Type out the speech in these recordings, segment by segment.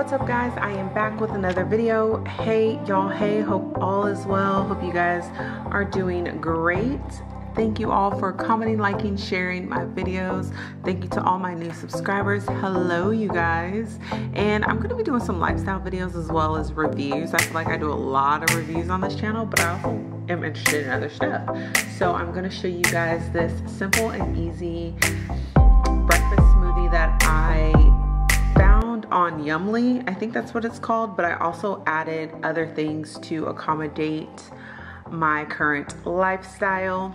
what's up guys? I am back with another video. Hey y'all. Hey hope all is well. Hope you guys are doing great. Thank you all for commenting liking sharing my videos. Thank you to all my new subscribers. Hello you guys. And i'm going to be doing some lifestyle videos as well as reviews. I feel like i do a lot of reviews on this channel but i also am interested in other stuff. So i'm going to show you guys this simple and easy breakfast smoothie that i on Yummly. I think that's what it's called, but I also added other things to accommodate my current lifestyle.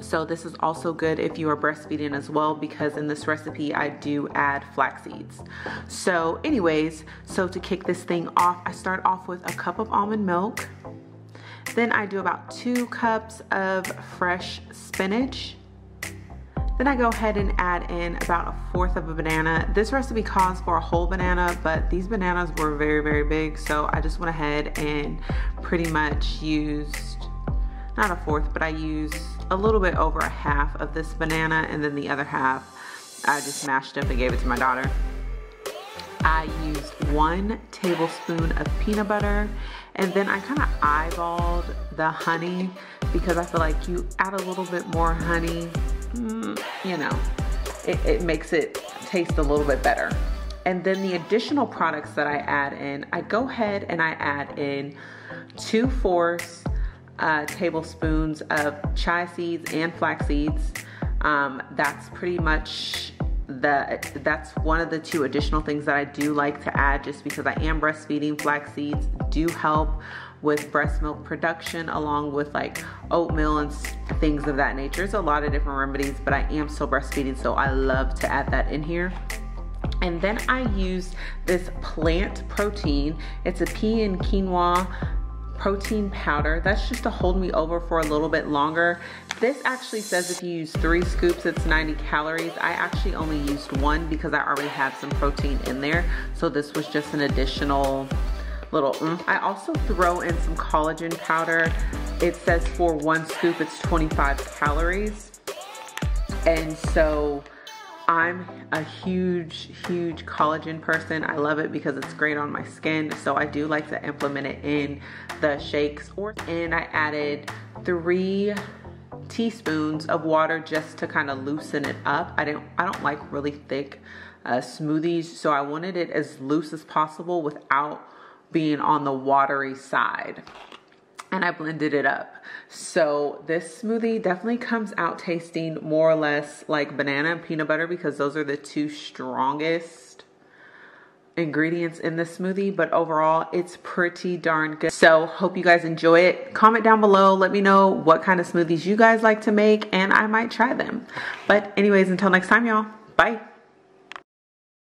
So this is also good if you are breastfeeding as well because in this recipe I do add flax seeds. So anyways, so to kick this thing off, I start off with a cup of almond milk. Then I do about two cups of fresh spinach. Then I go ahead and add in about a fourth of a banana. This recipe calls for a whole banana, but these bananas were very, very big. So I just went ahead and pretty much used, not a fourth, but I used a little bit over a half of this banana and then the other half I just mashed up and gave it to my daughter. I used one tablespoon of peanut butter and then I kind of eyeballed the honey because I feel like you add a little bit more honey mm, you know, it, it makes it taste a little bit better. And then the additional products that I add in, I go ahead and I add in two fourths uh, tablespoons of chia seeds and flax seeds. Um, that's pretty much the that's one of the two additional things that I do like to add just because I am breastfeeding flax seeds do help with breast milk production along with like oatmeal and things of that nature. It's a lot of different remedies, but I am still breastfeeding, so I love to add that in here. And then I use this plant protein. It's a pea and quinoa protein powder. That's just to hold me over for a little bit longer. This actually says if you use three scoops, it's 90 calories. I actually only used one because I already had some protein in there. So this was just an additional little mm. I also throw in some collagen powder. It says for one scoop, it's 25 calories. And so I'm a huge, huge collagen person. I love it because it's great on my skin. So I do like to implement it in the shakes. Or And I added three teaspoons of water just to kind of loosen it up. I don't, I don't like really thick uh, smoothies. So I wanted it as loose as possible without being on the watery side and I blended it up. So this smoothie definitely comes out tasting more or less like banana and peanut butter because those are the two strongest ingredients in this smoothie, but overall it's pretty darn good. So hope you guys enjoy it. Comment down below, let me know what kind of smoothies you guys like to make and I might try them. But anyways, until next time y'all, bye.